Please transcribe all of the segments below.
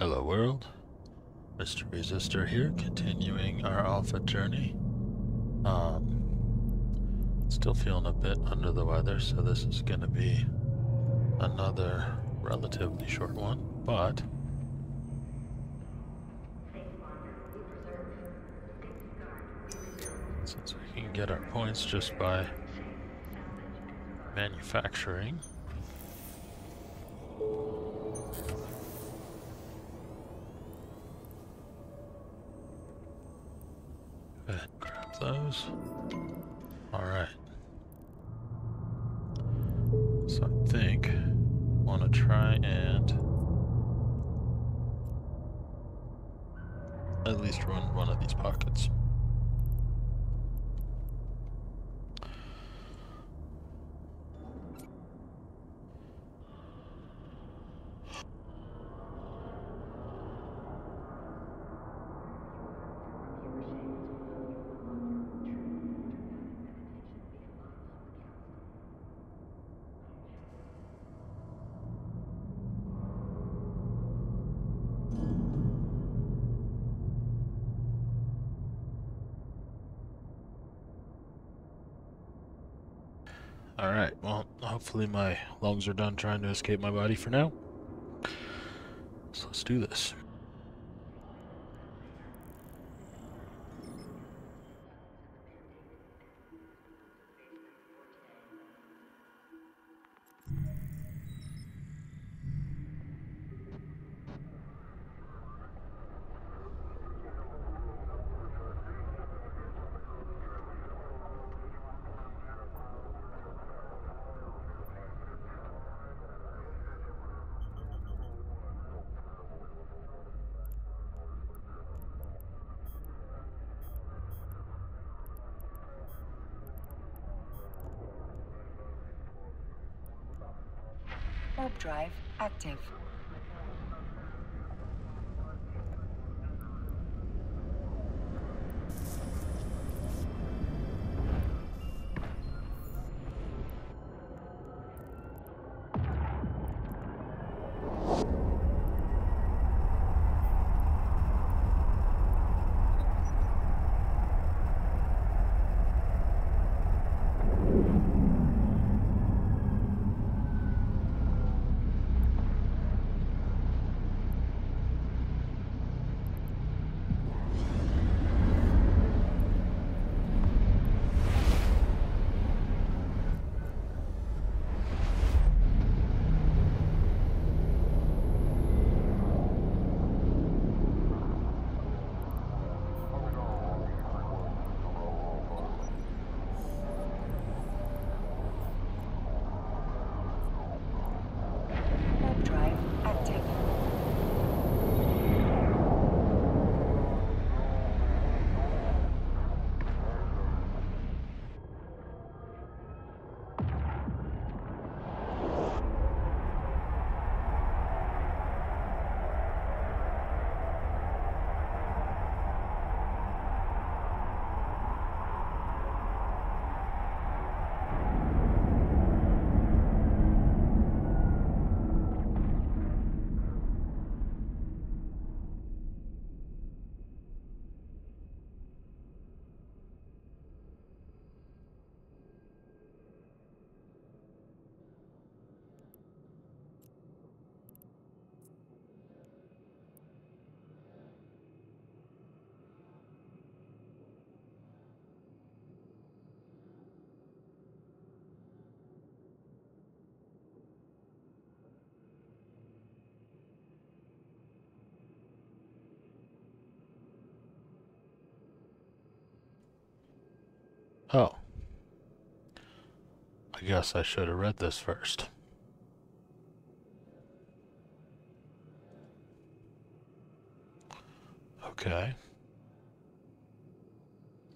Hello world, Mr. Resistor here, continuing our alpha journey. Um, still feeling a bit under the weather, so this is going to be another relatively short one, but since we can get our points just by manufacturing, Alright. So hopefully my lungs are done trying to escape my body for now. So let's do this. Warp drive active. Oh. I guess I should have read this first. Okay.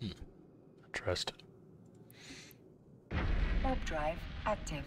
Hmm. Interesting. Warp drive active.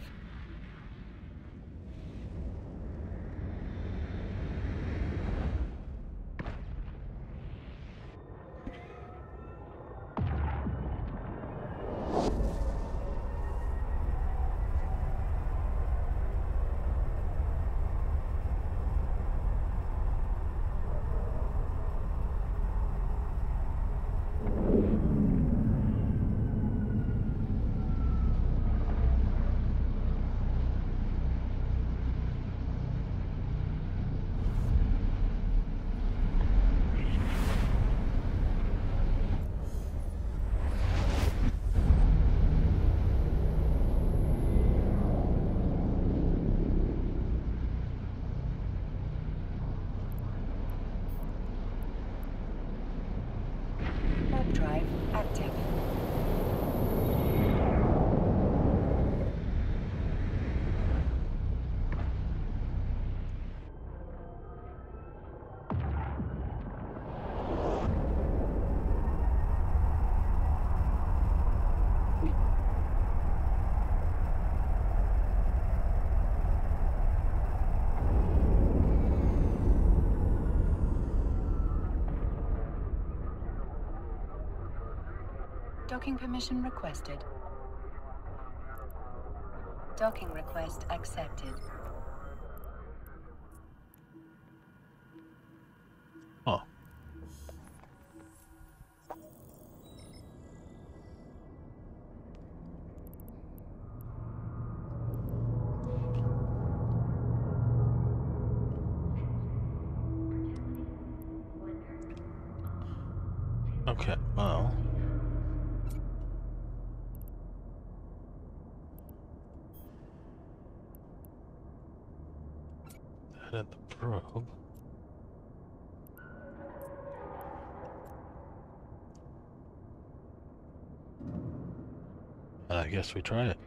Docking permission requested. Docking request accepted. Oh. And I guess we try it.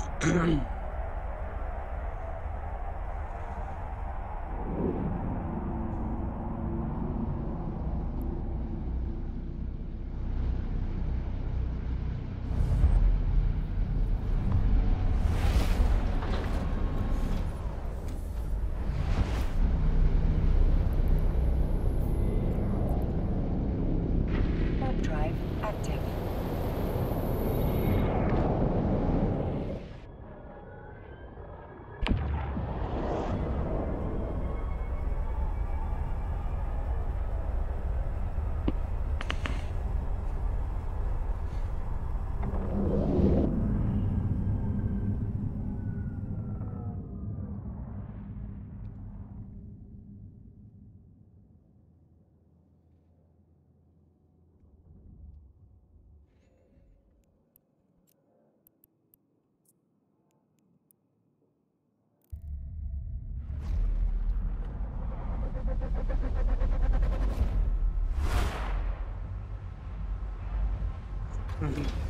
Warp drive active. Mm-hmm.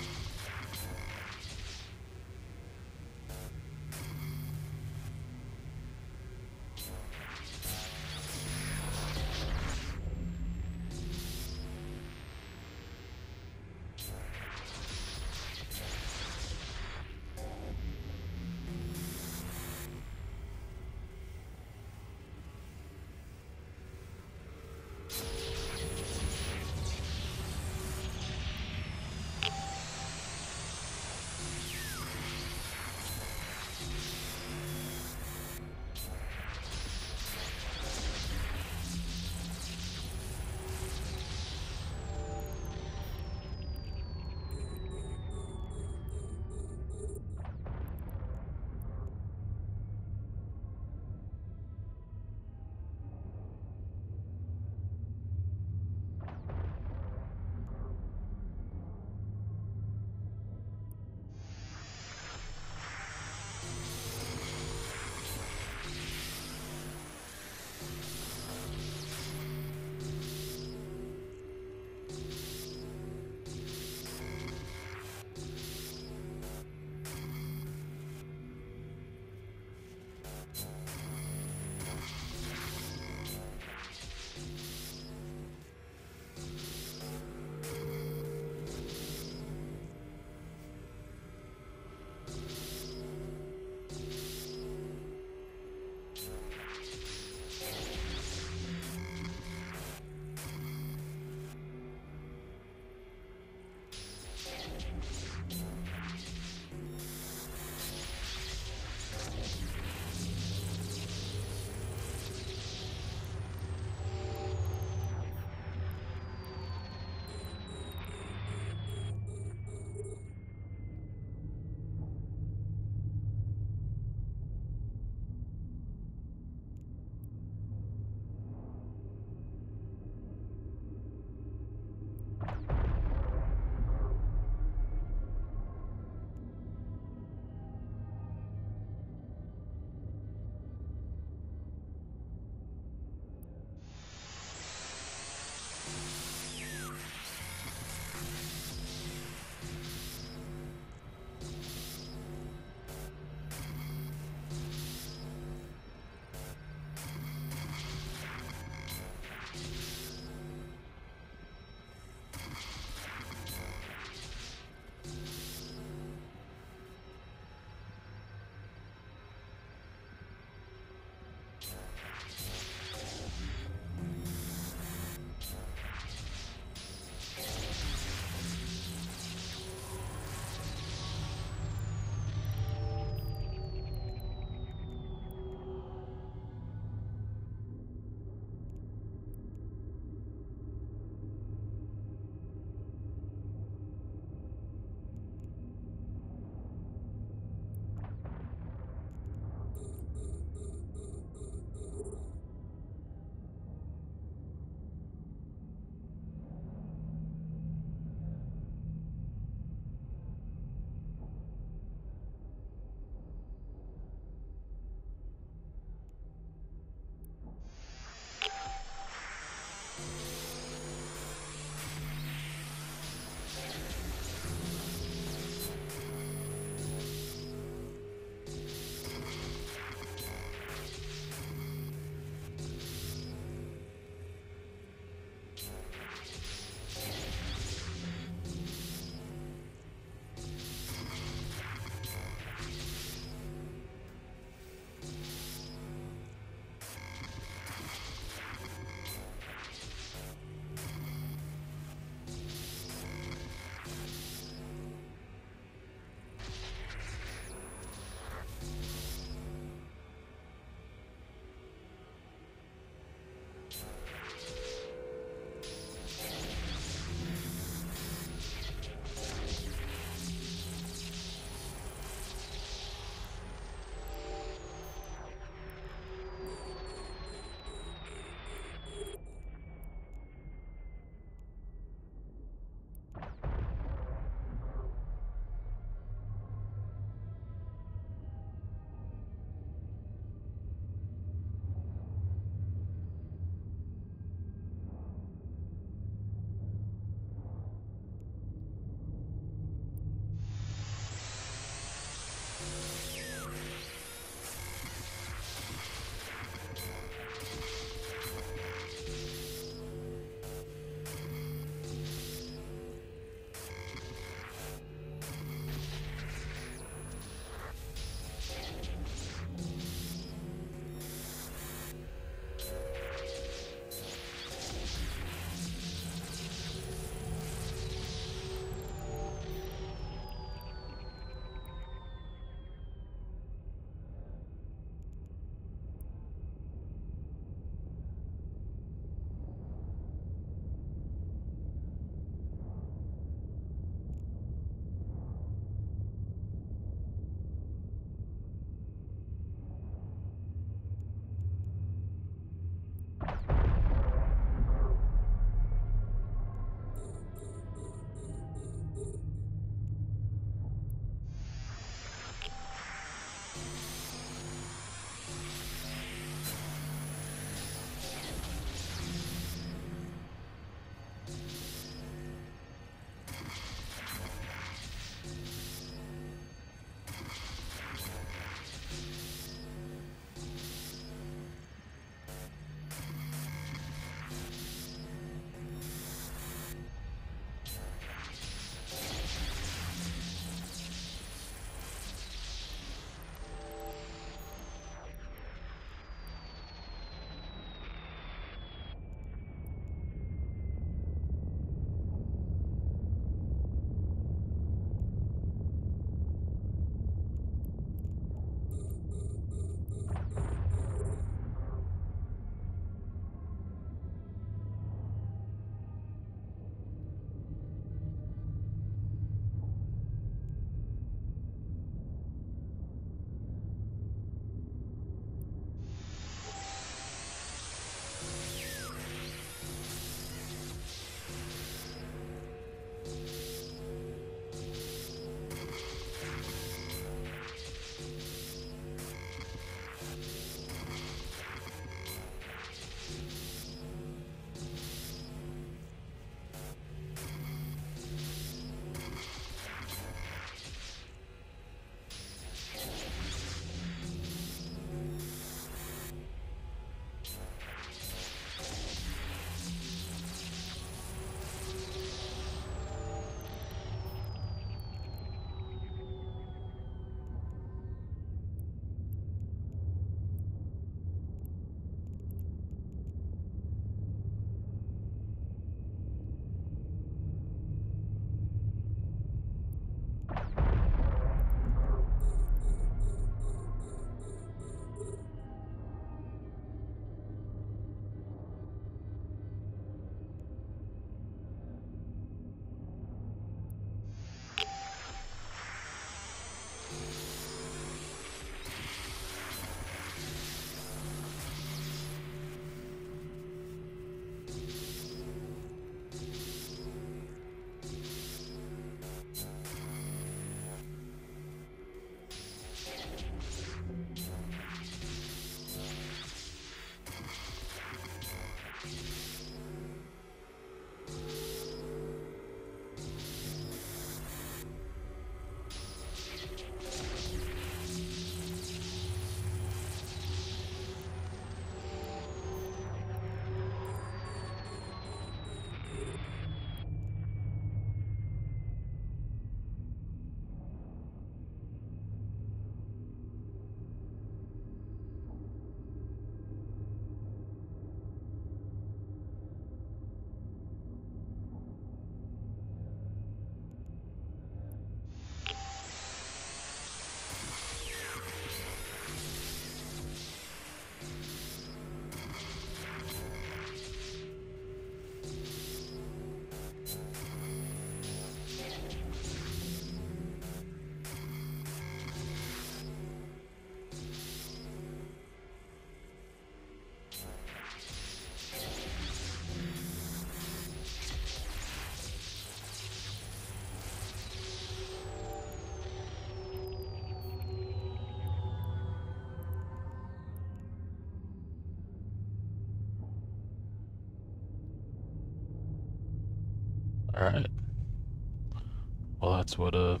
That's what a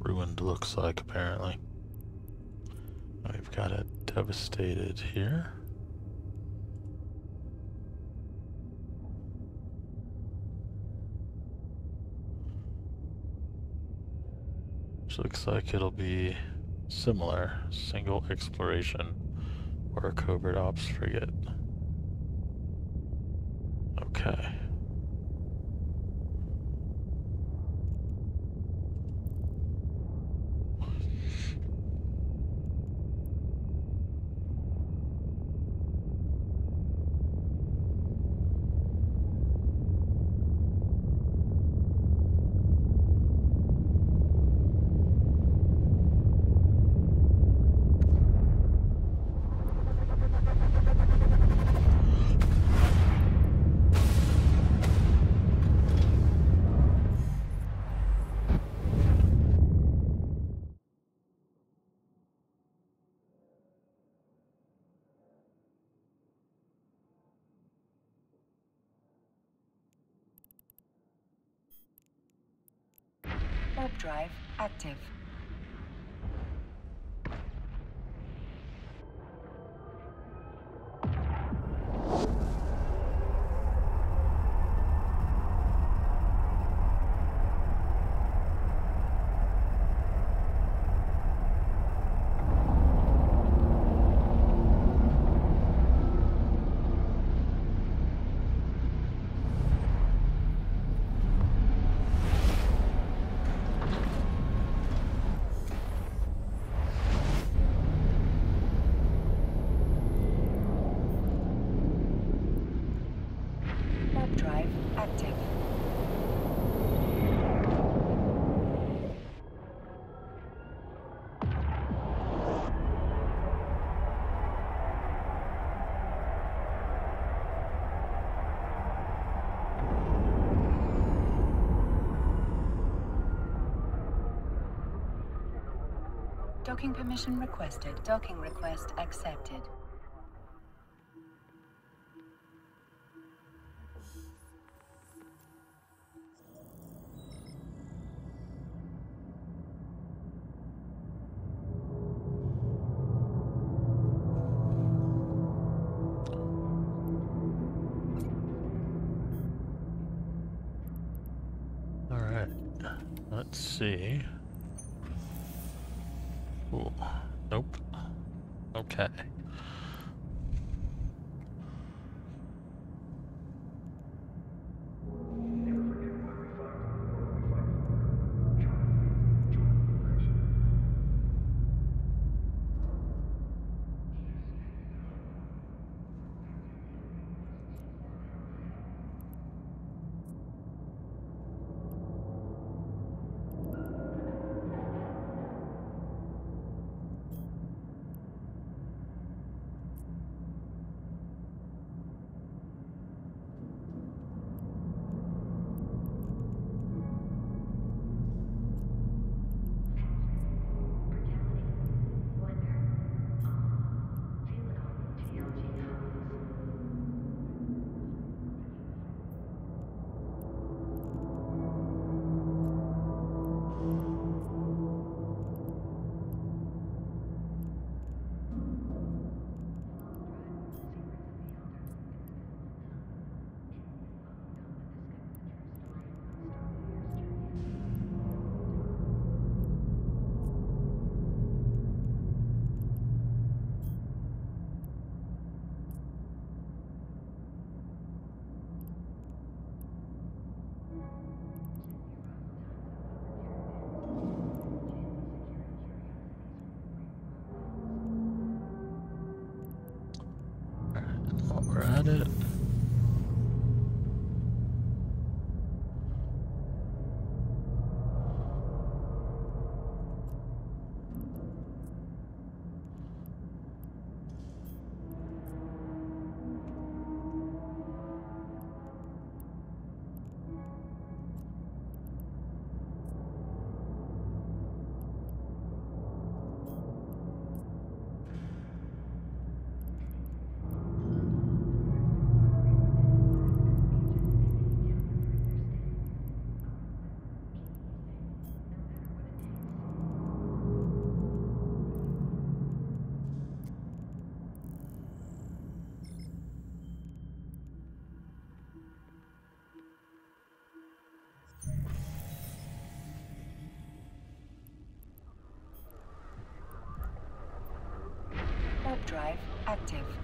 ruined looks like, apparently. We've got it devastated here. Which looks like it'll be similar, single exploration or a covert ops frigate. Okay. Warp drive active. Warp drive active. Docking permission requested. Docking request accepted. Alright. Let's see. Okay. Drive active.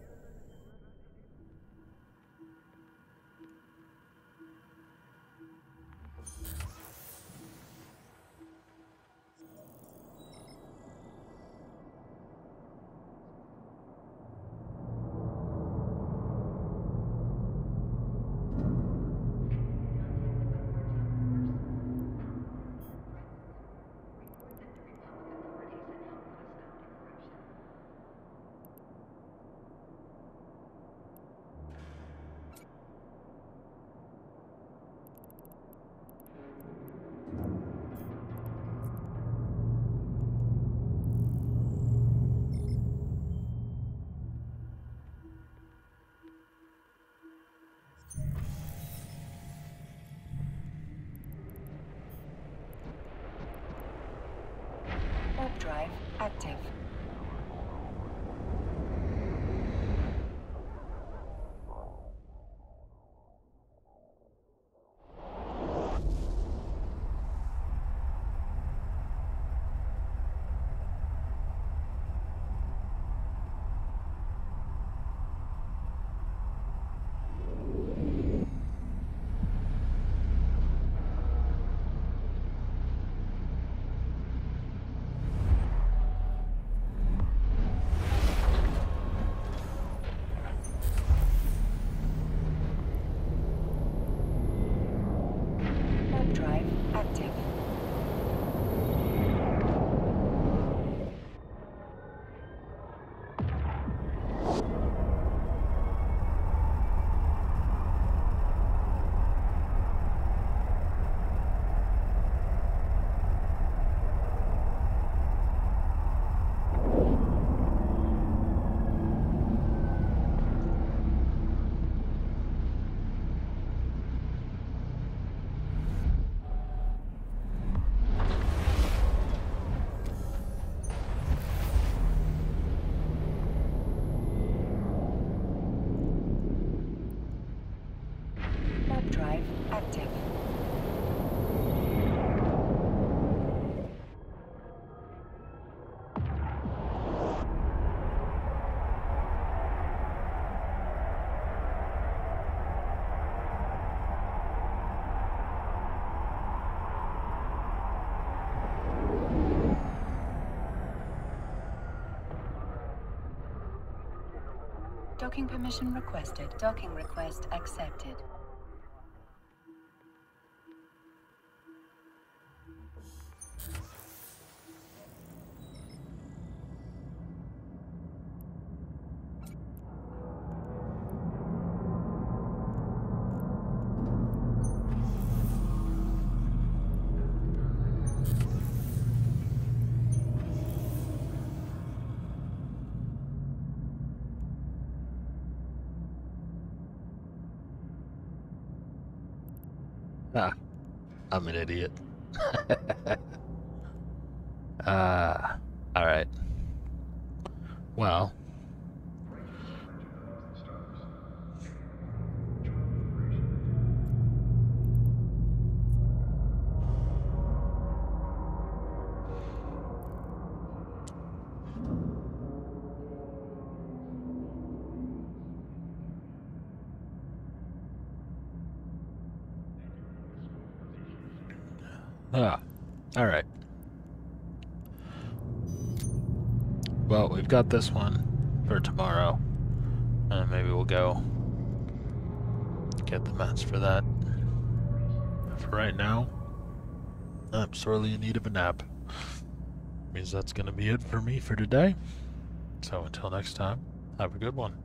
Drive active. Warp drive active. Warp drive active. Docking permission requested. Docking request accepted. Ah, I'm an idiot. Ah, all right. Well, got this one for tomorrow, and maybe we'll go get the mats for that. For right now, I'm sorely in need of a nap. Means that's going to be it for me for today. So until next time, have a good one.